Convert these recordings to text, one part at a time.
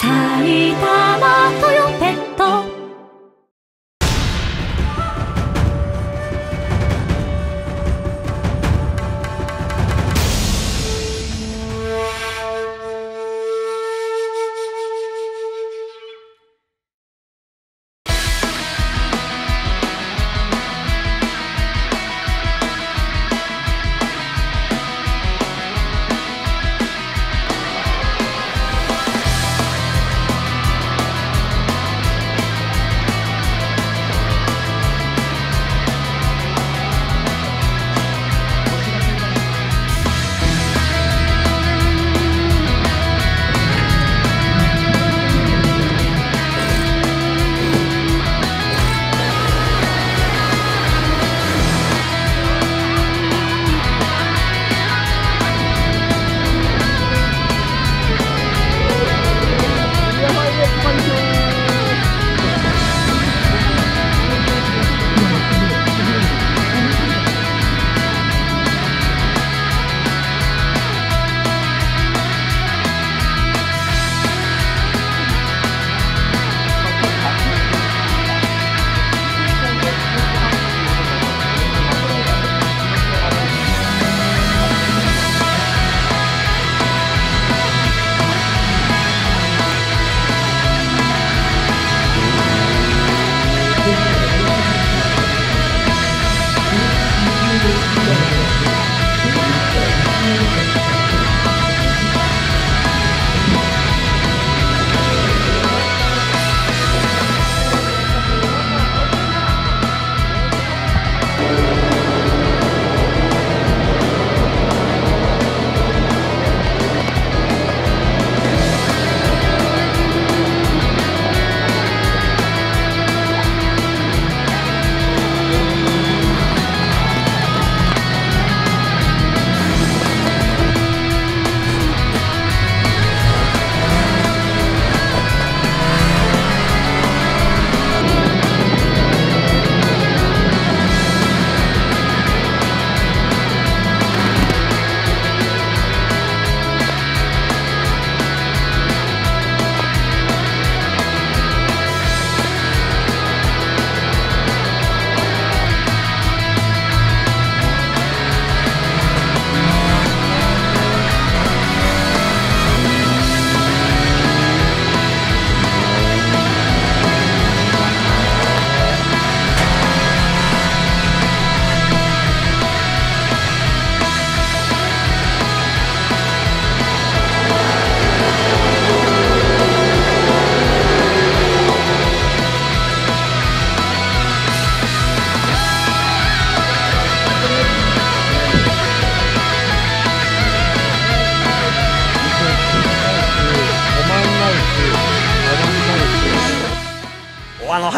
埼玉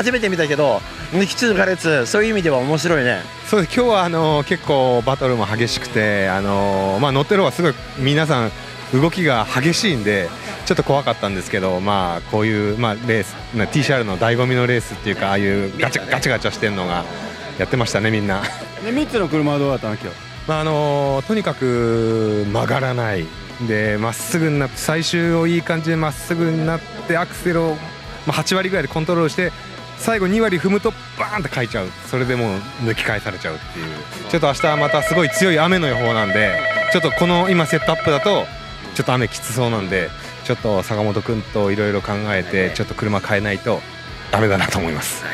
初めて見たけど抜き中華列そういう意味では面白いね。そうです。今日はあの結構バトルも激しくてあの、まあ、乗ってる方はすごい皆さん動きが激しいんでちょっと怖かったんですけど、まあ、こういう、まあ、レース TCR の醍醐味のレースっていうかああいうガチャガチャガチャしてるのがやってましたねみんな。で3つの車はどうだったの今日？まああのとにかく曲がらない。でまっすぐになって最終をいい感じでまっすぐになってアクセルを、まあ、8割ぐらいでコントロールして最後2割踏むとバーンって書いちゃうそれでもう抜き返されちゃうっていうちょっと明日はまたすごい強い雨の予報なんでちょっとこの今セットアップだとちょっと雨きつそうなんでちょっと坂本君といろいろ考えてちょっと車変えないとダメだなと思います。